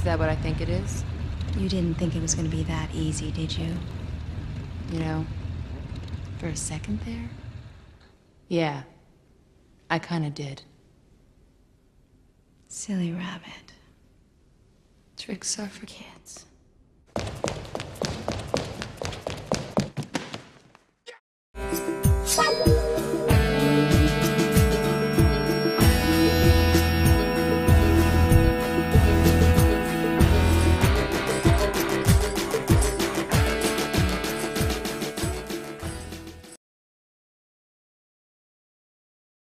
Is that what I think it is? You didn't think it was going to be that easy, did you? You know, for a second there? Yeah, I kinda did. Silly rabbit. Tricks are for kids.